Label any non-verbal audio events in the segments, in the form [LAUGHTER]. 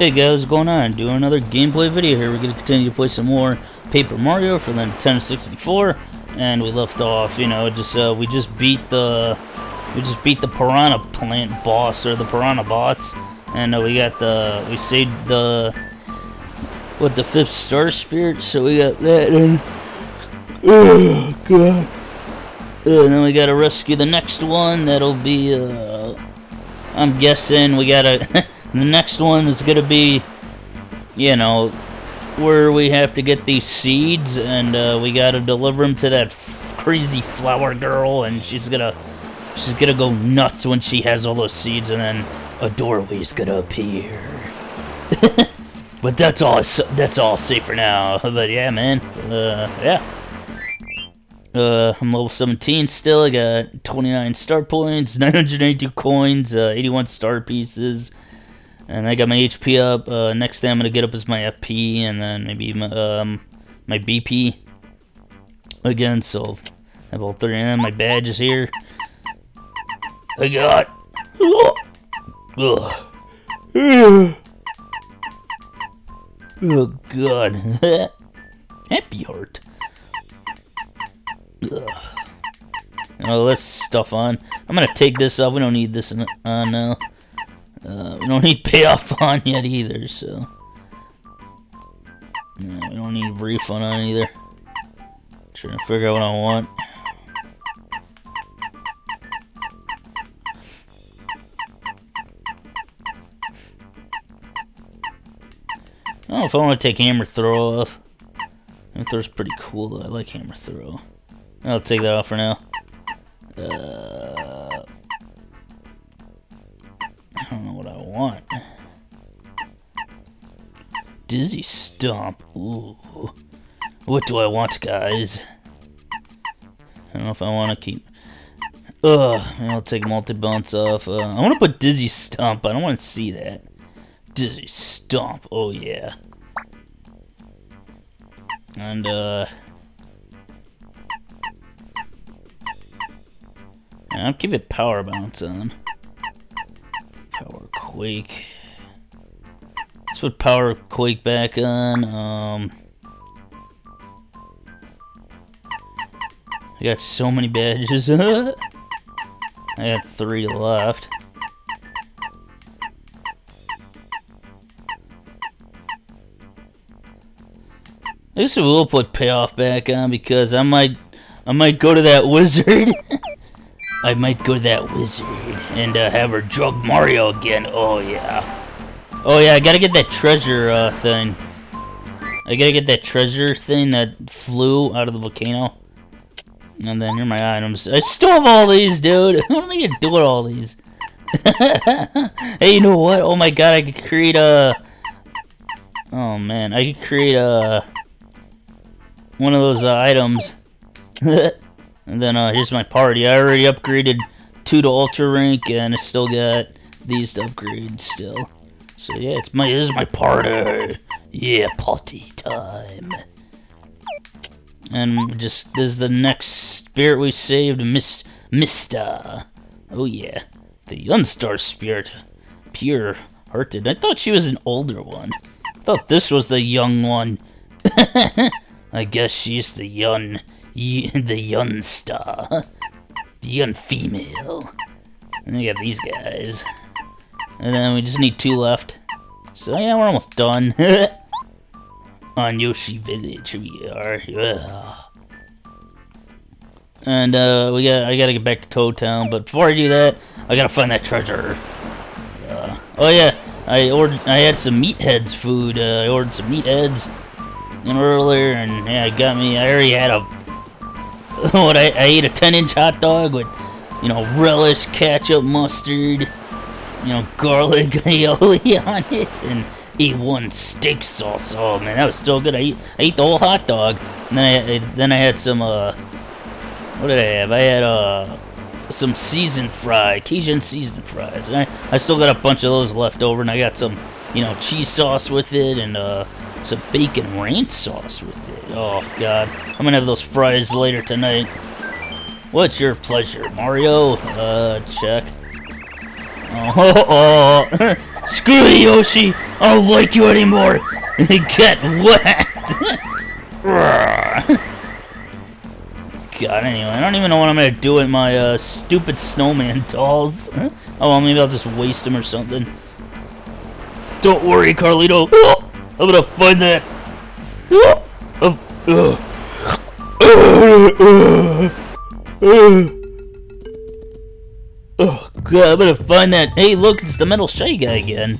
Hey guys, what's going on? Doing another gameplay video here. We're going to continue to play some more Paper Mario for the Nintendo 64. And we left off, you know, just uh, we just beat the we just beat the Piranha Plant boss or the Piranha boss, and uh, we got the we saved the what the fifth star spirit, so we got that. And, oh god! And then we gotta rescue the next one. That'll be uh, I'm guessing we gotta. [LAUGHS] the next one is gonna be, you know, where we have to get these seeds and uh, we gotta deliver them to that crazy flower girl, and she's gonna she's gonna go nuts when she has all those seeds, and then a doorway's gonna appear. [LAUGHS] but that's all. That's all safe for now. [LAUGHS] But yeah, man. Uh, yeah. Uh, I'm level 17 still. I got 29 star points, [LAUGHS] 982 coins, uh, 81 star pieces, and I got my HP up. Uh, next thing I'm gonna get up is my FP, and then maybe my, um, my BP again. So I have all three, my badge is here. I got. Ugh. Oh God, [LAUGHS] happy heart. Ugh. Oh, let's stuff on. I'm gonna take this off. We don't need this on uh, now. Uh, we don't need [LAUGHS] payoff on yet either, so. No, we don't need refund on either. Trying to figure out what I want. I don't know if I want to take hammer throw off. Hammer throw's pretty cool though. I like hammer throw. I'll take that off for now. Uh, Stomp. Ooh. What do I want, guys? I don't know if I want to keep... Ugh, I'll take multi-bounce off. Uh, I want to put Dizzy Stomp. I don't want to see that. Dizzy Stomp. Oh, yeah. And, uh... I'll keep it Power Bounce on. Power Quake. Let's put Power Quake back on. Um... I got so many badges. [LAUGHS] I got three left. I guess we will put payoff back on because I might I might go to that [LAUGHS] wizard. I might go to that wizard and uh, have her drug Mario again. Oh yeah. Oh yeah, I gotta get that treasure uh, thing. I gotta get that treasure thing that flew out of the volcano. And then here are my items. I still have all these, dude. [LAUGHS] what am I gonna do with all these? [LAUGHS] hey, you know what? Oh my god, I could create a... Oh man, I could create a one of those uh, items. [LAUGHS] and then uh, here's my party. I already upgraded two to Ultra Rank, and I still got these to upgrade still. So yeah, it's my this is my party. Yeah, party time. And just this is the next spirit we saved, Miss Mista. Oh yeah, the Unstar spirit, pure hearted. I thought she was an older one. I thought this was the young one. [LAUGHS] I guess she's the young, the young star, the young female. And we got these guys, and then we just need two left. So yeah, we're almost done. [LAUGHS] On Yoshi Village, we are. Yeah. [SIGHS] And uh, we got, I gotta get back to Toad Town, but before I do that, I gotta find that treasure. Uh, oh yeah, I ordered, I had some meatheads food. Uh, I ordered some meatheads and earlier, and yeah, it got me. I already had a [LAUGHS] what I, I ate a 10 inch hot dog with you know relish, ketchup, mustard, you know garlic [LAUGHS] aioli on it, and ate one steak sauce. Oh man, that was still good. I eat, I ate the whole hot dog, and then I, I then I had some uh, what did I have? I had uh some seasoned fry, Cajun seasoned fries. And I, I still got a bunch of those left over, and I got some, you know, cheese sauce with it, and uh, some bacon ranch sauce with it. Oh, God. I'm gonna have those fries later tonight. What's your pleasure, Mario? Uh, check. Oh, oh, oh. Screw you, Yoshi! I don't like you anymore! [LAUGHS] Get wet! [LAUGHS] God, anyway, I don't even know what I'm gonna do with my uh, stupid snowman [LAUGHS] dolls. oh, well, maybe I'll just waste them or something. Don't worry, Carlito. Oh, I'm gonna find that. Oh, oh, God, I'm gonna find that. Hey, look, it's the Metal Shy Guy again.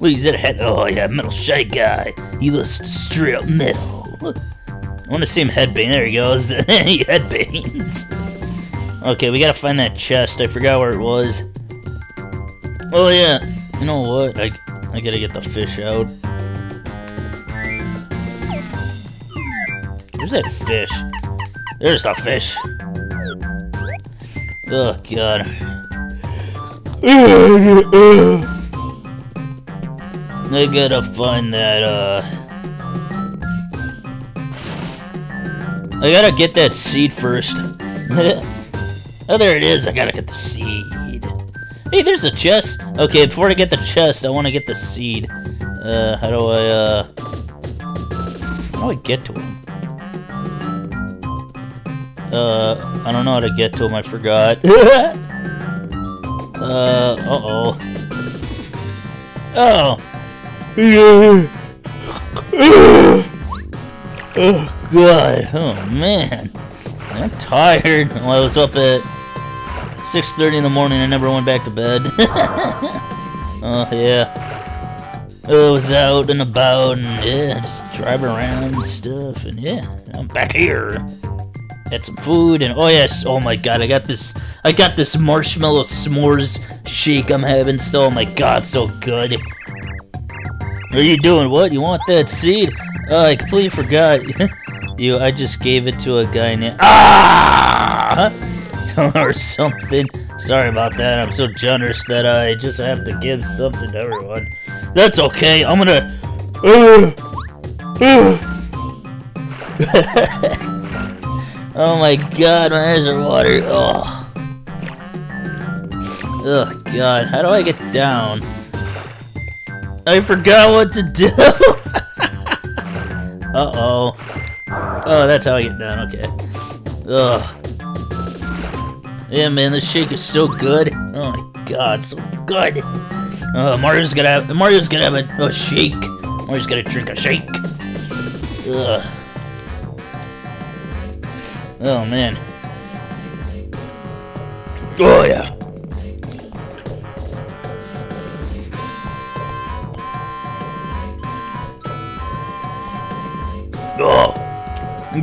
Wait, is that a head? Oh, yeah, Metal Shy Guy. He looks straight up metal. I want to see him headbang. There he goes. [LAUGHS] he headbangs. Okay, we gotta find that chest. I forgot where it was. Oh yeah. You know what? I I gotta get the fish out. Where's that fish? There's the fish. Oh god. I gotta find that uh I gotta get that seed first. [LAUGHS] oh, there it is. I gotta get the seed. Hey, there's a chest. Okay, before I get the chest, I want to get the seed. Uh, how do I, uh... How do I get to him? Uh, I don't know how to get to him. I forgot. [LAUGHS] uh, uh-oh. Oh! oh, God. Oh, man. I'm tired. Well, I was up at 6.30 in the morning. I never went back to bed. [LAUGHS] oh, yeah. I was out and about and, yeah, just driving around and stuff. And, yeah, I'm back here. Had some food and, oh, yes. Oh, my God. I got this, I got this marshmallow s'mores shake I'm having still. Oh, my God. So good. What are you doing? What? You want that seed? Oh, I completely forgot. [LAUGHS] You, I just gave it to a guy named Ah [LAUGHS] or something. Sorry about that. I'm so generous that I just have to give something to everyone. That's okay. I'm gonna. [LAUGHS] oh my god, my eyes are watering. Oh. Oh god, how do I get down? I forgot what to do. [LAUGHS] uh oh. Oh, that's how I get down, okay. Ugh. Yeah, man, this shake is so good. Oh my god, so good. Uh, Mario's gonna have, Mario's gonna have a, a shake. Mario's gonna drink a shake. Ugh. Oh, man. Oh, yeah.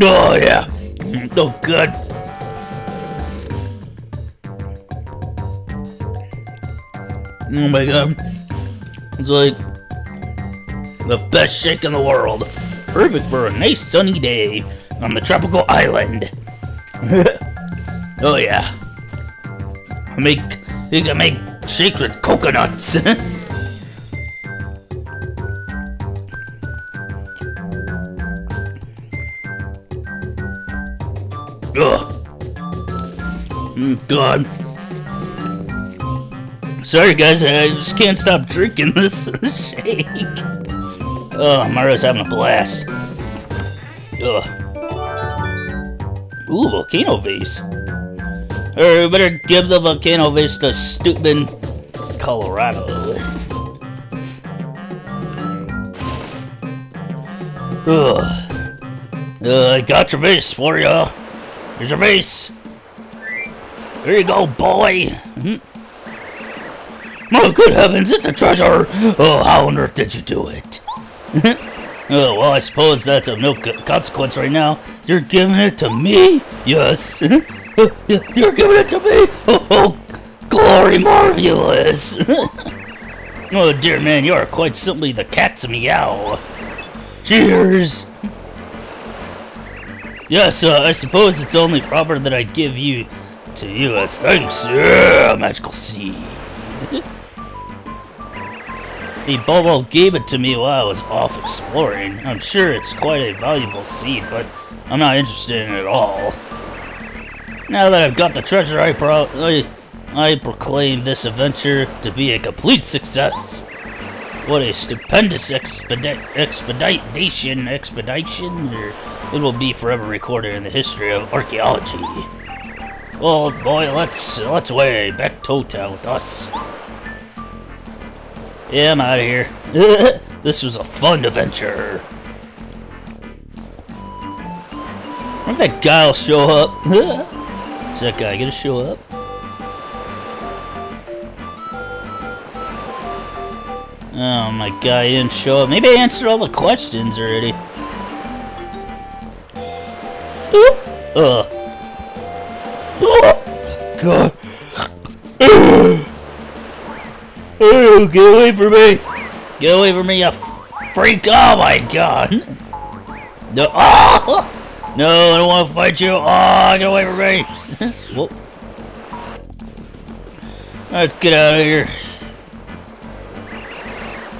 Oh, yeah. Oh, good. Oh my god. It's like the best shake in the world. Perfect for a nice sunny day on the tropical island. [LAUGHS] oh yeah. Make you can make shakes with coconuts. [LAUGHS] God. Sorry, guys, I just can't stop drinking [LAUGHS] this shake. Oh, Mario's having a blast. Ugh. Ooh, volcano vase. Or better give the volcano vase to stupid Kolorado. Ugh. Uh, I got your vase for ya. Here's your vase. Here you go, boy. Mm -hmm. Oh, good heavens, it's a treasure. Oh, how on earth did you do it? oh, well, I suppose that's of no consequence right now. You're giving it to me? Yes. You're giving it to me? Oh, oh glory marvelous. [LAUGHS] oh, dear man, you are quite simply the cat's meow. Cheers. Yes, uh, I suppose it's only proper that I give you to you as thanks. Yeah, magical seed. the Bobo gave it to me while I was off exploring. I'm sure it's quite a valuable seed, but I'm not interested in it at all. Now that I've got the treasure, I, pro I, I proclaim this adventure to be a complete success. What a stupendous expedition, expedition, or it will be forever recorded in the history of archaeology. Well, boy, let's let's away back to town with us. Yeah, I'm out of here. [LAUGHS] this was a fun adventure. If that guy will show up. [LAUGHS] Is that guy gonna show up? Oh my god, he didn't show up. Maybe I answered all the questions already. Oop. Ugh. Oh, god. Oh, get away from me! Get away from me, you freak! Oh my god! No, oh! No, I don't want to fight you! Oh, get away from me! [LAUGHS] Whoa. Let's get out of here.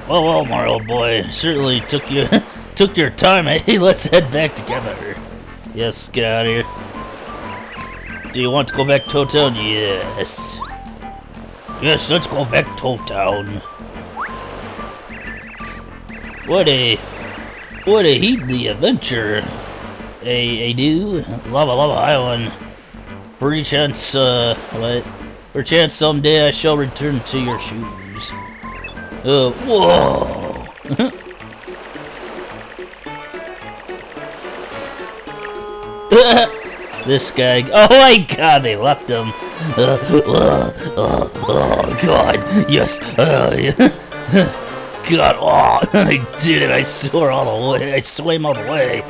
Well, well, Mario boy, certainly took you [LAUGHS] took your time. [LAUGHS] Hey, let's head back together. Yes, get out of here. Do you want to go back to town? Yes. Yes, let's go back to town. What a what a heedly adventure. A a new Lavalava Island. chance uh, what? Perchance someday I shall return to your shoes. Uh, whoa! [LAUGHS] this guy. Oh my god, they left him. Uh, uh, uh, oh god, yes. [LAUGHS] god, oh, [LAUGHS] I did it. I swore all the way. I swam all the way.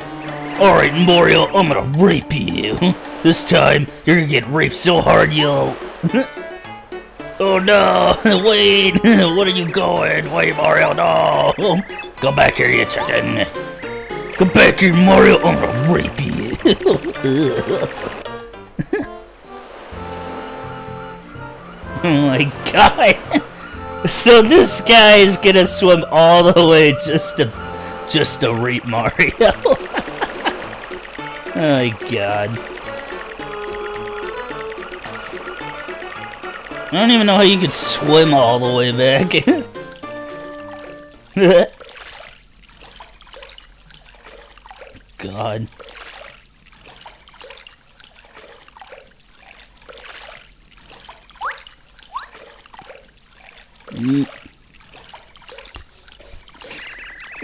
Alright, Mario, I'm gonna rape you. [LAUGHS] This time, you're gonna get raped so hard you'll... Oh no! Wait! what are you going? Wait, Mario, no! Come back here, you chicken! Come back here, Mario! I'm gonna rape you! [LAUGHS] oh my god! [LAUGHS] so this guy is gonna swim all the way just to just to reap Mario. [LAUGHS] oh my god. I don't even know how you could swim all the way back. God.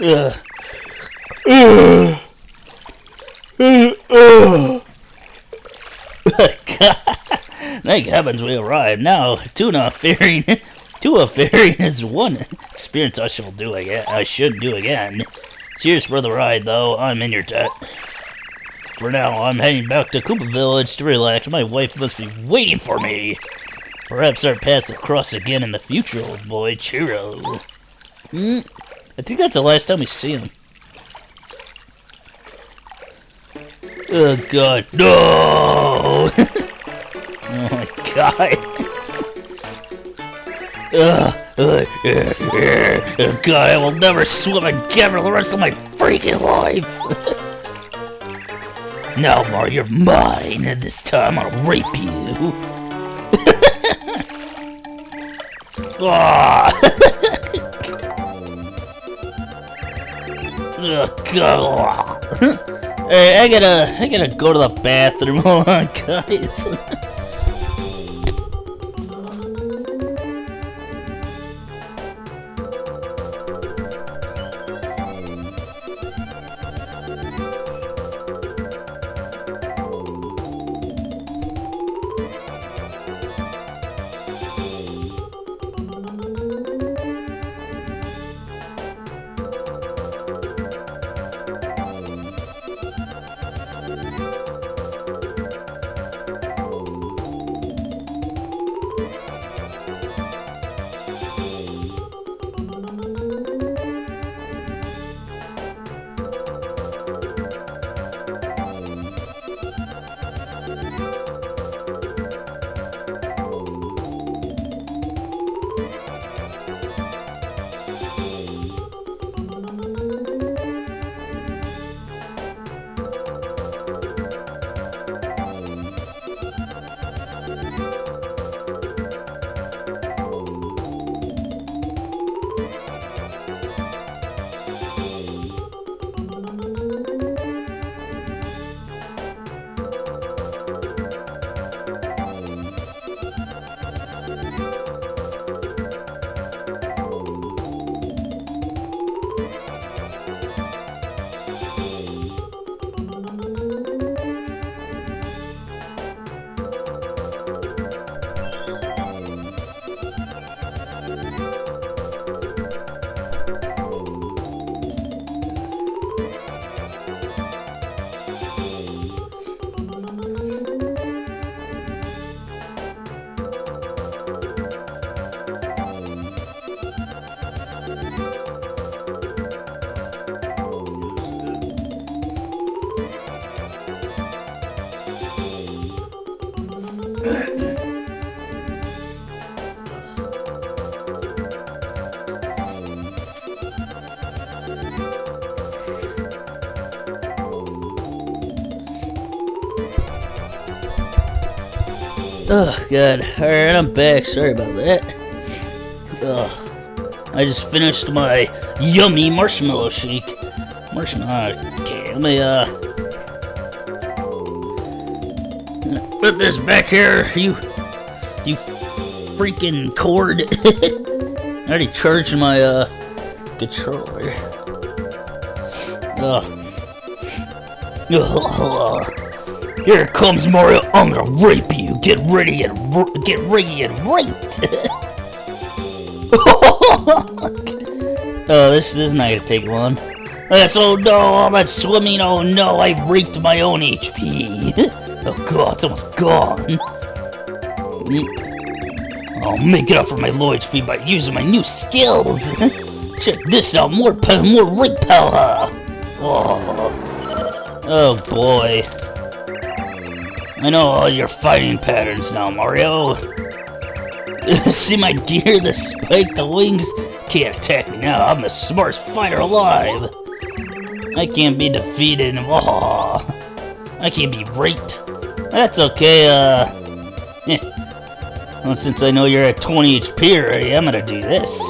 Ugh. Ugh. Ugh. Thank heavens we arrived. Now, tuna faring, [LAUGHS] a faring is one experience I shall do again. I should do again. Cheers for the ride, though. I'm in your debt. For now, I'm heading back to Koopa Village to relax. My wife must be waiting for me. Perhaps our paths will cross again in the future, old boy. Cheerio. I think that's the last time we see him. Oh, God. No! [LAUGHS] Oh my god. Uh, god, I will never swim again for the rest of my freaking life. [LAUGHS] now, Mario, you're mine, and this time I'll rape you. [LAUGHS] [LAUGHS] hey, I gotta, I gotta go to the bathroom. [LAUGHS] Hold on, guys. [LAUGHS] Oh, God. Alright, I'm back. Sorry about that. Ugh. I just finished my yummy marshmallow shake. Marshmallow. Okay, let me, uh... this back here, you. You freaking cord. [LAUGHS] I already charged my, uh. Controller. Ugh. Here comes Mario. I'm gonna rape you. Get ready and get ready and raped. [LAUGHS] oh, this, this is not gonna take long. Oh no, I'm not swimming. Oh no, I raped my own HP. [LAUGHS] oh god, it's almost gone. I'll make it up for my low HP by using my new skills. Check this out, more power, more rape power. Oh. Oh boy. I know all your fighting patterns now, Mario. [LAUGHS] See my gear, the spike, the wings? Can't attack me now, I'm the smartest fighter alive. I can't be defeated. Oh, [LAUGHS] I can't be raped. That's okay, uh... Well, since I know you're at 20 HP already, I'm gonna do this.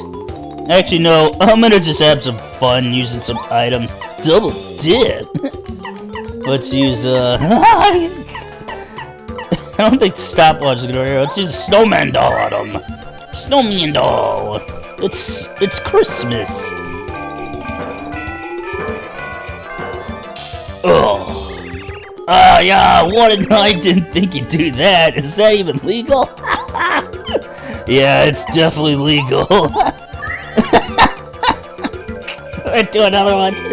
Actually, no, I'm gonna just have some fun using some items. Double dip! [LAUGHS] Let's use, uh... [LAUGHS] I don't think stopwatch is gonna work. Let's use snowman doll on him. Snowman doll. It's it's Christmas. Oh. Ah, uh, yeah. What? I didn't think you'd do that. Is that even legal? [LAUGHS] yeah, it's definitely legal. [LAUGHS] Let's do another one. [LAUGHS]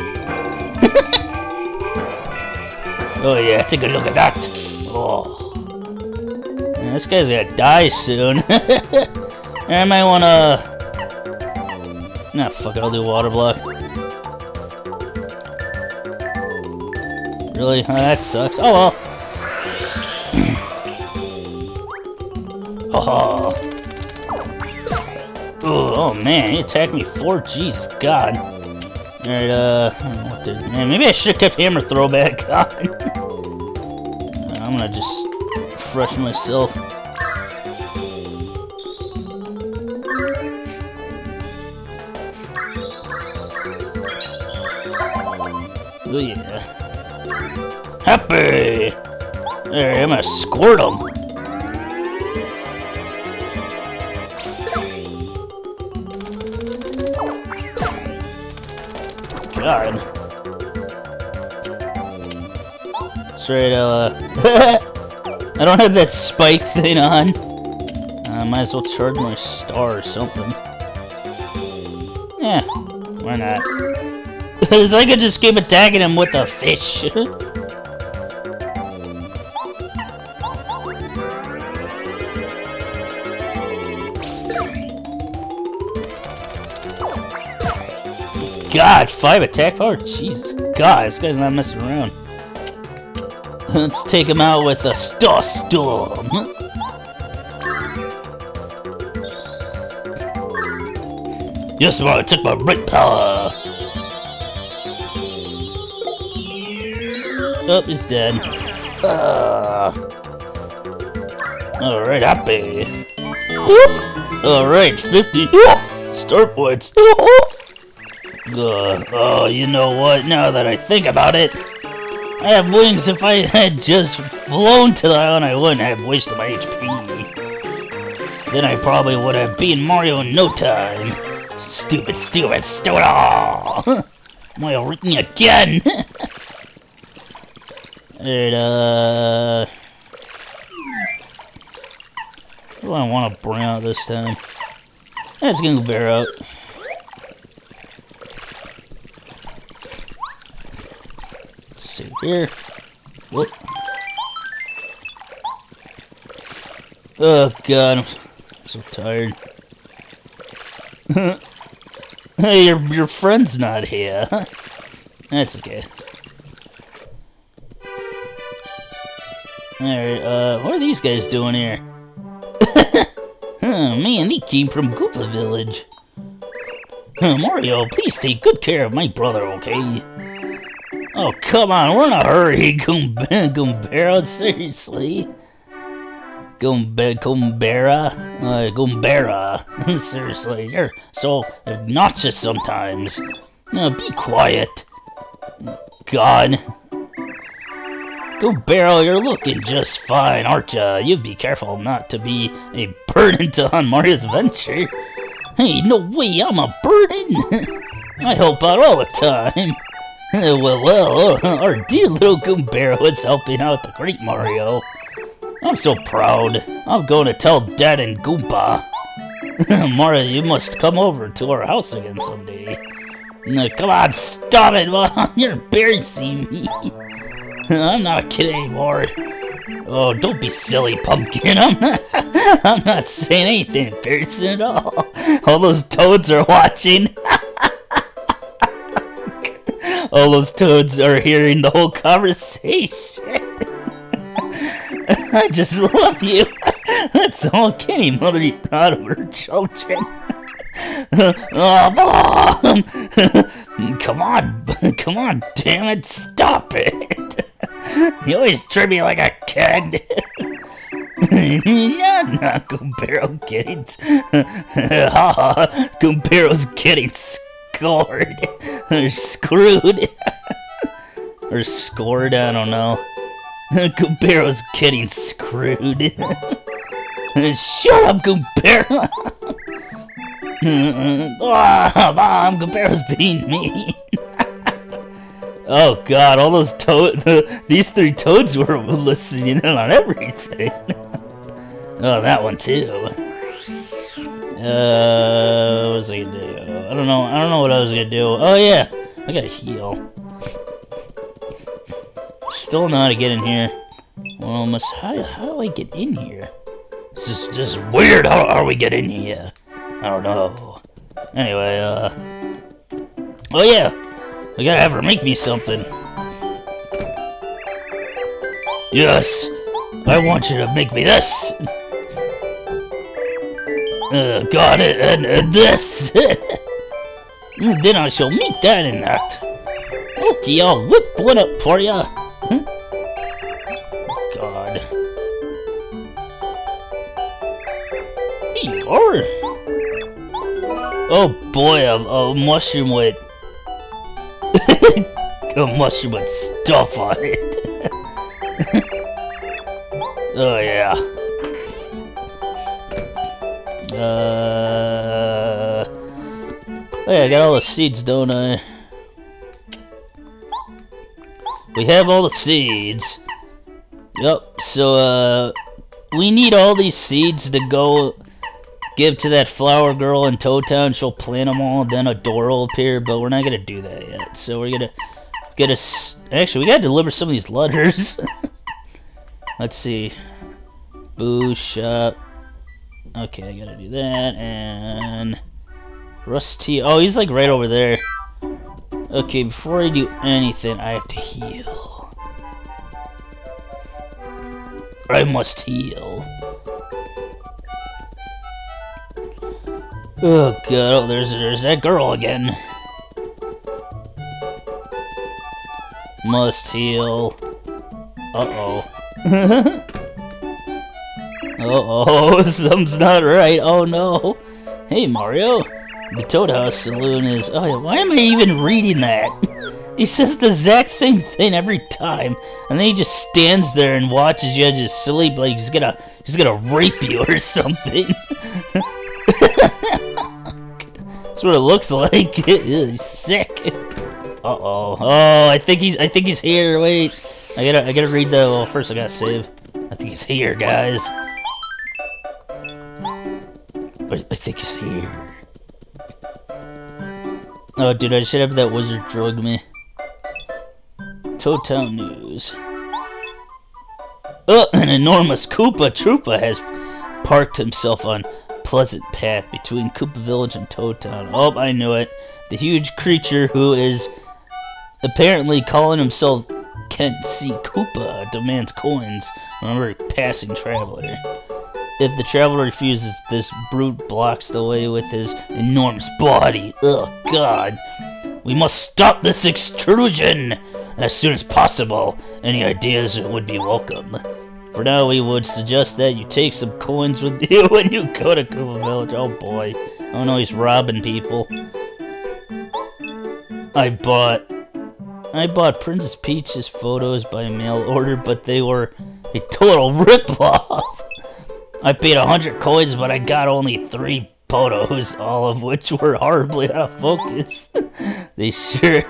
Oh yeah, take a look at that. Oh. Man, this guy's gonna die soon. I might wanna... Nah, fuck it, I'll do water block. Really? Oh, that sucks. Oh well. [CLEARS THROAT] oh. oh. Oh man, he attacked me four. Jeez, God. Alright, uh, what did, man, maybe I should have kept hammer throwback [LAUGHS] on. I'm gonna just refresh myself. Oh yeah. Happy! There, I'm gonna squirt him. God. Straight, uh... [LAUGHS] I don't have that spike thing on. I might as well charge my star or something. Yeah, why not? [LAUGHS] Because I could just keep attacking him with a fish. [LAUGHS] God, five attack power? Jesus God, this guy's not messing around. Let's take him out with a Star Storm. Yes, I took my right power. Oh, he's dead. Uh. Alright, happy. Alright, 50 star points. Uh, oh, you know what? Now that I think about it, I have wings. If I [LAUGHS] had just flown to the island, I wouldn't have wasted my HP. Then I probably would have beaten Mario in no time. Stupid, stupid, stupid! Oh! [LAUGHS] Mario me again! [LAUGHS] and, uh... What do I want to bring out this time? That's gonna bear out. See here. Whoop. Oh god, I'm so tired. [LAUGHS] hey, your your friend's not here. That's okay. Alright, uh, what are these guys doing here? oh, man, they came from Koopa Village. Mario, please take good care of my brother, okay? Oh, come on, we're in a hurry, [LAUGHS] Goombario, seriously. Gumbe Goombaria? Uh, Goombaria. [LAUGHS] Seriously, you're so obnoxious sometimes. Uh, be quiet. God. Goombaria, you're looking just fine, aren't ya? You be careful not to be a burden to on Mario's venture. Hey, no way, I'm a burden! [LAUGHS] I help out all the time. Well, [LAUGHS] well, our dear little Goombario is helping out the great Mario. I'm so proud. I'm going to tell Dad and Goomba. [LAUGHS] Mario, you must come over to our house again someday. Come on, stop it! [LAUGHS] You're embarrassing me. I'm not a kid anymore. Oh, don't be silly, pumpkin. I'm not, I'm not saying anything embarrassing at all. All those toads are watching. All those toads are hearing the whole conversation. [LAUGHS] I just love you. [LAUGHS] That's all Kenny mother be proud of her children. [LAUGHS] oh, come on, come on, damn it, stop it. You always treat me like a kid. yeah, not Goombario getting... Haha, Goombario's getting scored. [LAUGHS] or screwed. [LAUGHS] or scored, I don't know. [LAUGHS] Goombario's getting screwed. Shut up, Goombario! oh, ah, Mom, Goombario's being mean. Oh god, all those toad, these three toads were listening in on everything. oh, that one too. Uh, what was I gonna do? I don't know. I don't know what I was gonna do. Oh yeah, I gotta heal. Still know how to get in here. Well, must how, how do I get in here? This is just weird. How are we get in here? I don't know. Anyway, uh, oh yeah. I gotta have her make me something. Yes! I want you to make me this! [LAUGHS] Uh, got it, and, and this! then I shall meet that in that. Okay, I'll whip one up for ya. God. Here you are. Oh boy, a, a mushroom with [LAUGHS] a mushroom with stuff on it. [LAUGHS] oh yeah. Uh, oh I got all the seeds, don't I? We have all the seeds. Yep, so uh, we need all these seeds to go give to that flower girl in Toad Town. She'll plant them all, then a door will appear, but we're not gonna do that yet. So we're gonna get us. Actually, we gotta deliver some of these letters. [LAUGHS] Let's see. Boo shop. Okay, I gotta do that and Rusty. Oh, he's like right over there. Okay, before I do anything, I have to heal. I must heal. Oh god, oh, there's there's that girl again. Must heal. Uh-oh. [LAUGHS] Uh-oh, [LAUGHS] something's not right. Oh no. Hey Mario. The Toad House Saloon is... Oh, why am I even reading that? [LAUGHS] He says the exact same thing every time, and then he just stands there and watches you just sleep like he's gonna he's gonna rape you [LAUGHS] or something. That's what it looks like. he's sick. Uh oh. Oh, I think he's. I think he's here. Wait. I gotta. I gotta read the. Well, first I gotta save. I think he's here, guys. I, I think he's here. Oh, dude, I should have that wizard drug me. Toad Town News. Oh, an enormous Koopa Troopa has parked himself on pleasant path between Koopa Village and Toad Town. Oh, I knew it. The huge creature who is apparently calling himself Kent C. Koopa demands coins Remember, passing traveler. If the traveler refuses, this brute blocks the way with his enormous body. Oh, God. We must stop this extrusion as soon as possible. Any ideas would be welcome. For now, we would suggest that you take some coins with [LAUGHS] you when you go to Koopa Village. Oh boy. Oh no, he's robbing people. I bought... I bought Princess Peach's photos by mail order, but they were a total [LAUGHS] ripoff. I paid a hundred coins, but I got only three photos, all of which were horribly out of focus. [LAUGHS] they sure...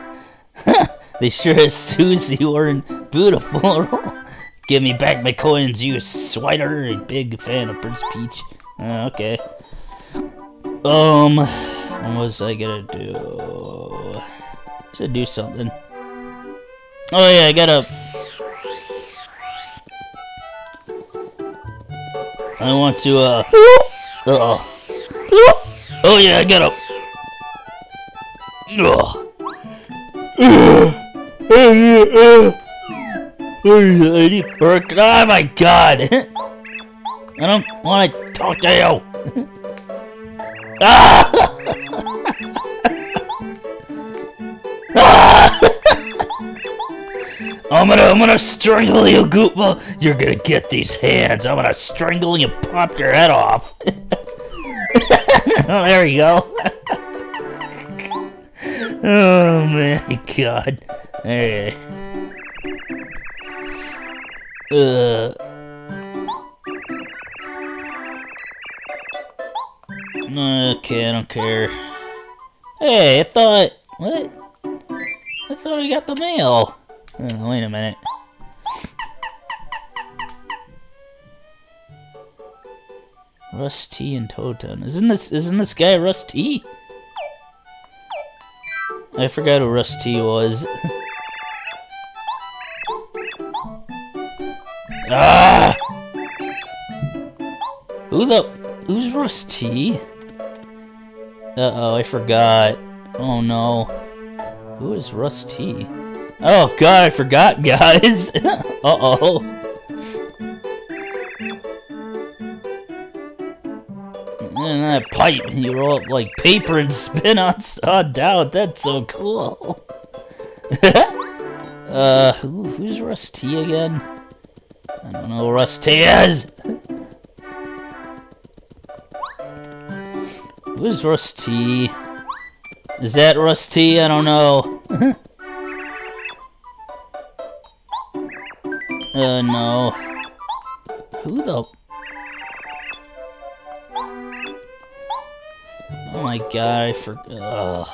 [LAUGHS] they sure as Susie weren't beautiful. [LAUGHS] Give me back my coins, you swiner. A big fan of Prince Peach. Uh, okay. Um, what was I gonna do? Should do something. Oh yeah, I gotta. I want to. Uh. Uh oh. Oh yeah, I. I need work. Oh my god! [LAUGHS] I don't want to talk to you. [LAUGHS] ah! I'm gonna, I'm gonna strangle you, Goopa. You're gonna get these hands. I'm gonna strangle you, pop your head off. oh, [LAUGHS] there we go. [LAUGHS] oh my god. Hey. Uh. Okay, I don't care. Hey, I thought... What? I thought I got the mail. Oh, wait a minute. Rusty and Totem. Isn't this isn't this guy Rusty? I forgot who Rusty was. [LAUGHS] Ah! Who the... Who's Rusty? Uh-oh, I forgot. Oh, no. Who is Rusty? Oh, God, I forgot, guys. [LAUGHS] Uh-oh. And that pipe, you roll up like paper and spin on, on down. That's so cool. [LAUGHS] uh, who, who's Rusty again? I don't know Rusty is! Who's Rusty? Is that Rusty? I don't know. [LAUGHS] uh, no. Who the... Oh my god, I forgot.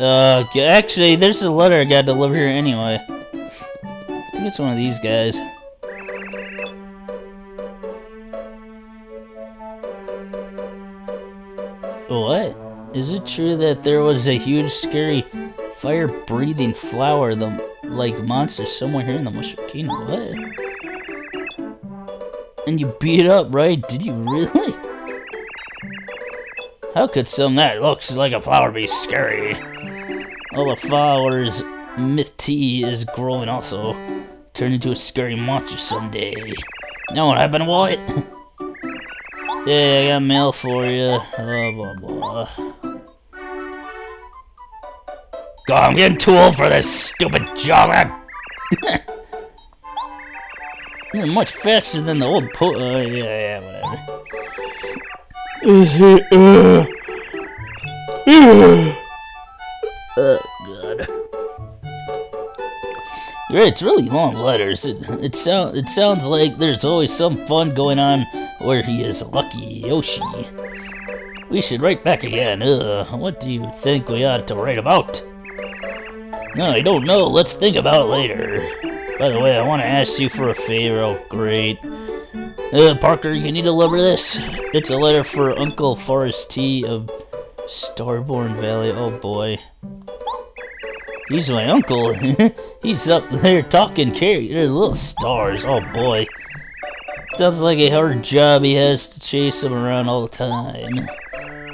Uh, actually, there's a letter I gotta deliver here anyway. I think it's one of these guys. Is it true that there was a huge, scary, fire-breathing flower, the like monster somewhere here in the Mushroom Kingdom? What? And you beat it up, right? Did you really? How could something that looks like a flower be scary? All the flowers myth tea is growing also. Turn into a scary monster someday. Now what happened what? [LAUGHS] yeah, I got mail for you. Blah, blah, blah. God, I'm getting too old for this stupid job. [LAUGHS] You're much faster than the old po- uh, yeah, yeah, whatever. [LAUGHS] Oh, God. Yeah, it's really long letters. It, it, sound, it sounds like there's always some fun going on where he is Lucky Yoshi. We should write back again. Uh, what do you think we ought to write about? No, I don't know. Let's think about it later. By the way, I want to ask you for a favor. Oh, great. Uh, Parakarry, you need to deliver this. It's a letter for Uncle Frost T. of Starborn Valley. Oh, boy. He's my uncle. [LAUGHS] He's up there talking. They're little stars. Oh boy. Sounds like a hard job he has to chase them around all the time.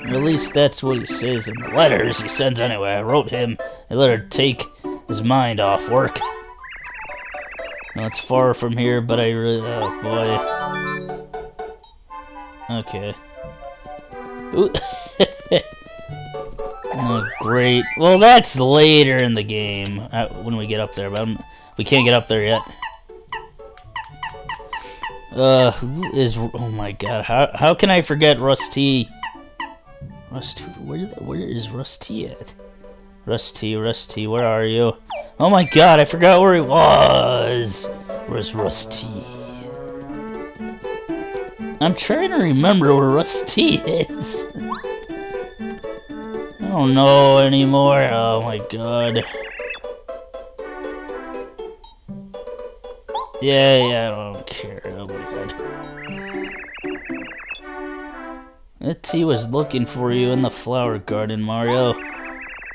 At least that's what he says in the letters he sends anyway. I wrote him a letter to take his mind off work. Now it's far from here, but I really... Oh boy. Okay. Oh, [LAUGHS] great. Well, that's later in the game uh, when we get up there, but I'm, we can't get up there yet. Uh, who is? Oh my God! How how can I forget Russ T.? Russ T., where where is Russ T. at? Russ T., Rusty, where are you? Oh my God! I forgot where he was. Where's Russ T.? I'm trying to remember where Russ T. [LAUGHS] is. I don't know anymore. Oh my God. Yeah, yeah, I don't care. Oh my god. T was looking for you in the flower garden, Mario.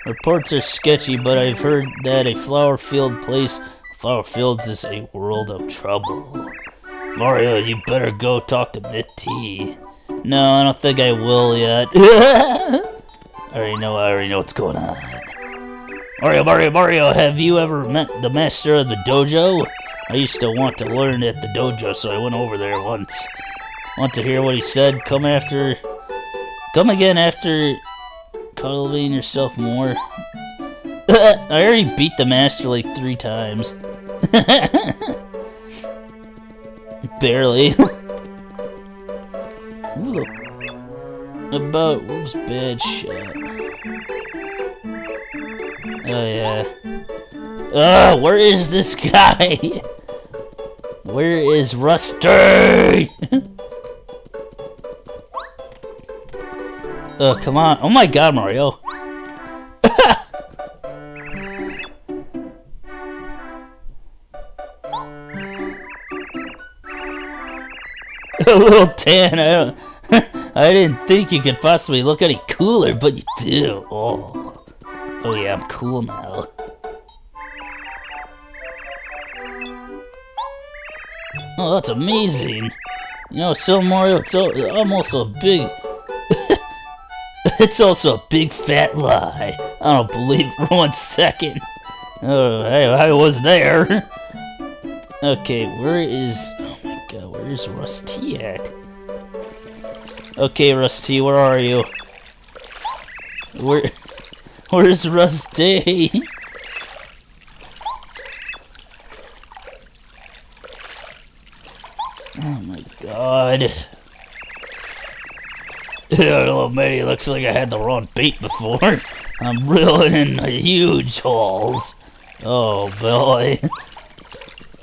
Reports are sketchy, but I've heard that a flower field place, flower fields is a world of trouble. Mario, you better go talk to Mitty. No, I don't think I will yet. [LAUGHS] I already know, I already know what's going on. Mario, Mario, Mario, have you ever met the master of the dojo? I used to want to learn at the dojo, so I went over there once. Want to hear what he said? Come after... Come again after cultivating yourself more. [LAUGHS] I already beat the master like three times. [LAUGHS] Barely. [LAUGHS] About who's bad shot. Oh yeah. Ugh, where is this guy? Where is Russ T.? Oh, come on. Oh my god, Mario. [LAUGHS] A little tan. I don't. [LAUGHS] I didn't think you could possibly look any cooler, but you do. Oh. Oh yeah, I'm cool now. Oh, that's amazing. You know, so Mario, it's almost a big... [LAUGHS] it's also a big fat lie. I don't believe for one second. Oh, hey, I was there. [LAUGHS] okay, where is... Oh my god, where is Russ T. at? Okay, Russ T., where are you? Where... [LAUGHS] Where's Russ T.? Oh my god. [LAUGHS] Hello, matey. Looks like I had the wrong bait before. I'm reeling in huge holes. Oh boy. [LAUGHS]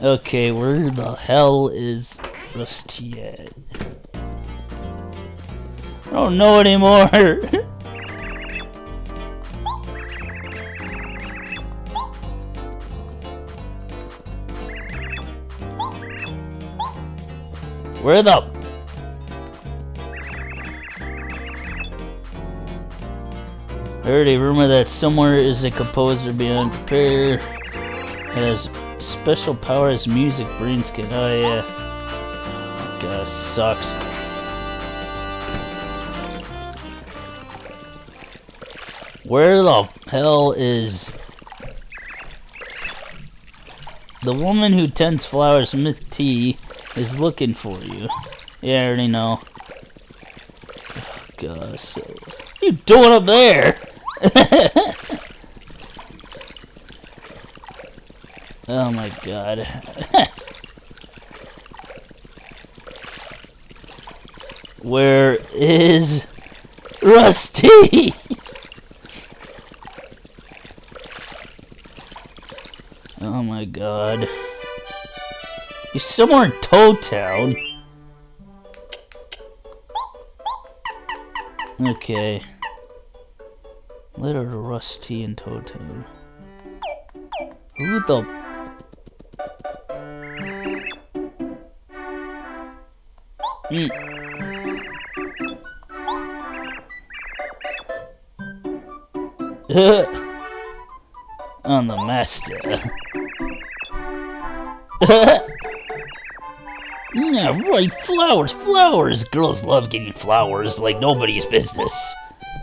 Okay, where the hell is Russ T. at? I don't know anymore. [LAUGHS] Where the... I heard a rumor that somewhere is a composer beyond compare. Has special powers music brains can. Oh yeah. Uh, God, sucks. Where the hell is the woman who tends flowers, Miss T, is looking for you. Yeah, I already know. Oh, God, so... What are you doing up there? [LAUGHS] oh my god. [LAUGHS] Where is Russ T.? [LAUGHS] oh my god. He's somewhere in Toad Town. Okay. To Russ T. in Toad Town. Who the... Mm. [LAUGHS] On the master. [LAUGHS] Yeah, right, flowers, flowers! Girls love getting flowers like nobody's business.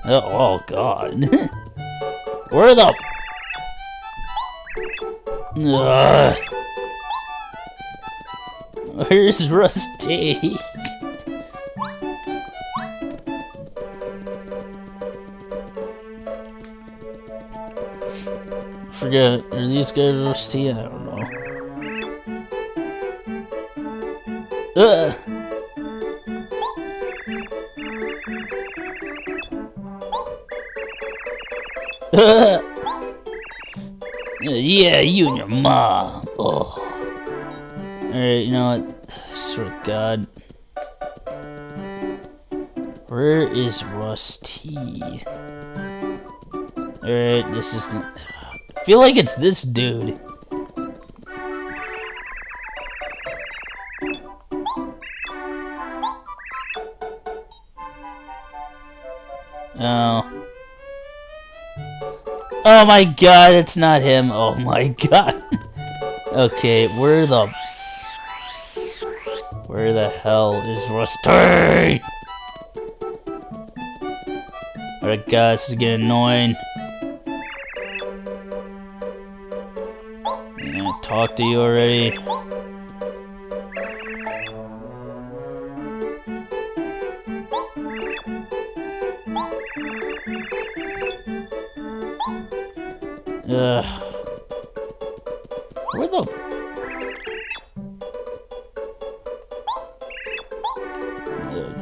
Oh, oh god. [LAUGHS] Where the... Uh, where's Russ T.? [LAUGHS] forget. Are these guys rusty? I don't know. Ugh. [LAUGHS] yeah, you and your mom. Oh. Alright, you know what? Swear to God. Where is Russ T.? Alright, this is... I feel like it's this dude. Oh my god, it's not him. Oh my god. [LAUGHS] okay, where the... Where the hell is Russ T.? Alright guys, this is getting annoying. Yeah, talk to you already.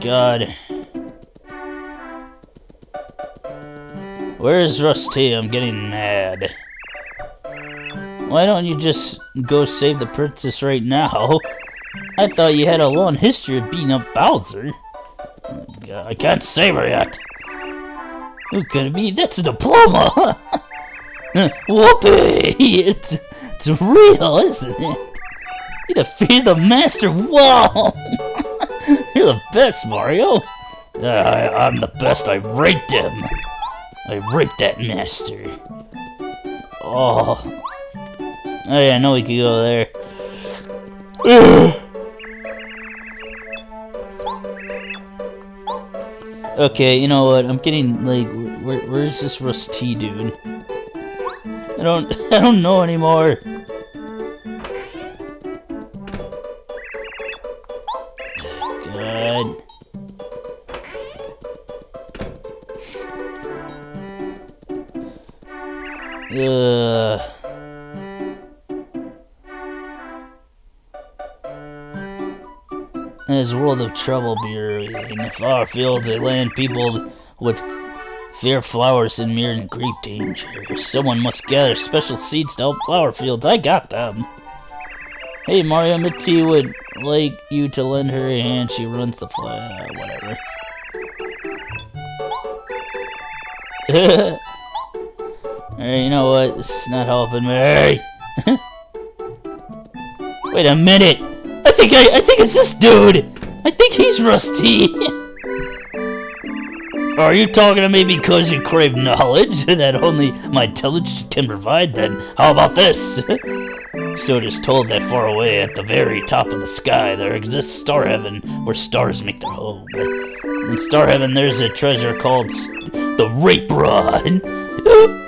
God. Where's Russ T.? I'm getting mad. Why don't you just go save the princess right now? I thought you had a long history of beating up Bowser. Oh, God, I can't save her yet. Who could it be? That's a diploma! [LAUGHS] Whoopee! It's, it's real, isn't it? You defeated the master! Whoa! [LAUGHS] Best, Mario! Uh, I, I'm the best. I raped him. I raped that master. Oh. Oh yeah, I know we could go there. [SIGHS] okay, you know what? I'm getting like, where, where's this Russ T. dude? I don't, [LAUGHS] I don't know anymore. God. Ugh. This world of trouble brewing. In flower fields, a land peopled with fair flowers and mere and great danger. Someone must gather special seeds to help flower fields. I got them. Hey, Mario Minh T. would like you to lend her a hand. She runs the flower. whatever. [LAUGHS] Alright, you know what? This is not helping me. [LAUGHS] Wait a minute! I think I, I think it's this dude! I think he's Russ T.! [LAUGHS] Are you talking to me because you crave knowledge that only my intelligence can provide then? How about this? So it is told that far away at the very top of the sky there exists Star Heaven where stars make their home. In Star Heaven there's a treasure called the Rape Rod. [LAUGHS]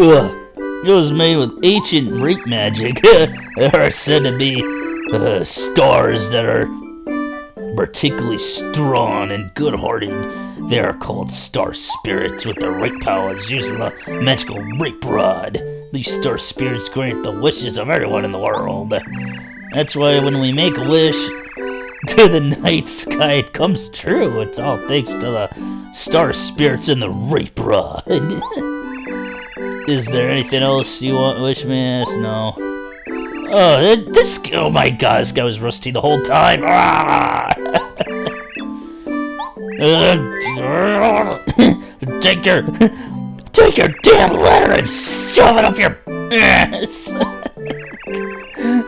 Uh, [LAUGHS] it was made with ancient rape magic. there [LAUGHS] are said to be uh, stars that are particularly strong and good-hearted. They are called star spirits with their rape powers using the magical rape rod. These star spirits grant the wishes of everyone in the world. That's why when we make a wish, to the night sky, it comes true. It's all thanks to the star spirits and the rape rod. [LAUGHS] Is there anything else you want wish me? No. Oh, this, oh my god, this guy was Russ T. the whole time. [LAUGHS] Ah! Uh, take your, take your damn letter and shove it up your ass.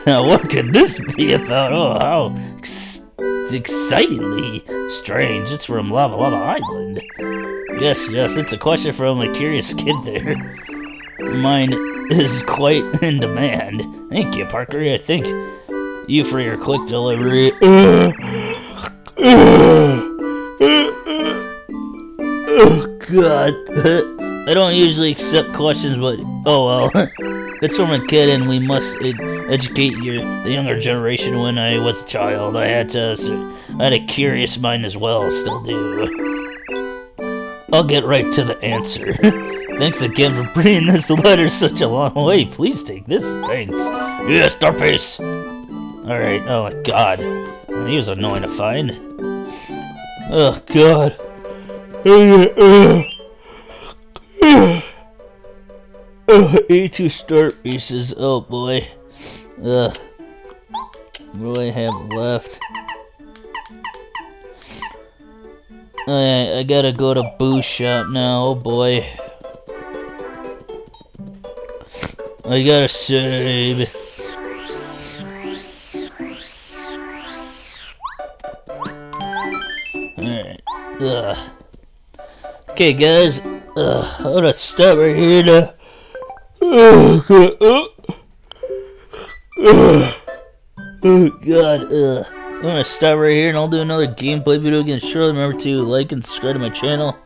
now, what could this be about? Oh, how excitingly strange. It's from Lavalava Island. Yes, yes, it's a question from a curious kid there. Mine is quite in demand. Thank you, Parakarry. I think you for your quick delivery. Uh, uh. Oh, God. [LAUGHS] I don't usually accept questions, but oh well. [LAUGHS] It's from a kid, and we must ed educate your the younger generation. When I was a child, I had to, I had a curious mind as well, still do. I'll get right to the answer. [LAUGHS] Thanks again for bringing this letter such a long way. Please take this. Thanks. Yes, Starface. Alright, oh my god. He was annoying to find. Oh god. E2 Star Pieces. Oh boy. Ugh. What do I have left? I, I gotta go to Boo Shop now. Oh boy. I gotta save. Ugh. Okay, guys. Ugh, I'm gonna stop right here now. Oh, God. Oh. Oh, God. Ugh. I'm gonna stop right here and I'll do another gameplay video again. Surely remember to like and subscribe to my channel.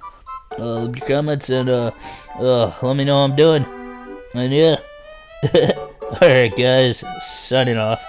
Uh, leave your comments and uh, uh, let me know how I'm doing. And yeah. [LAUGHS] Alright, guys. Signing off.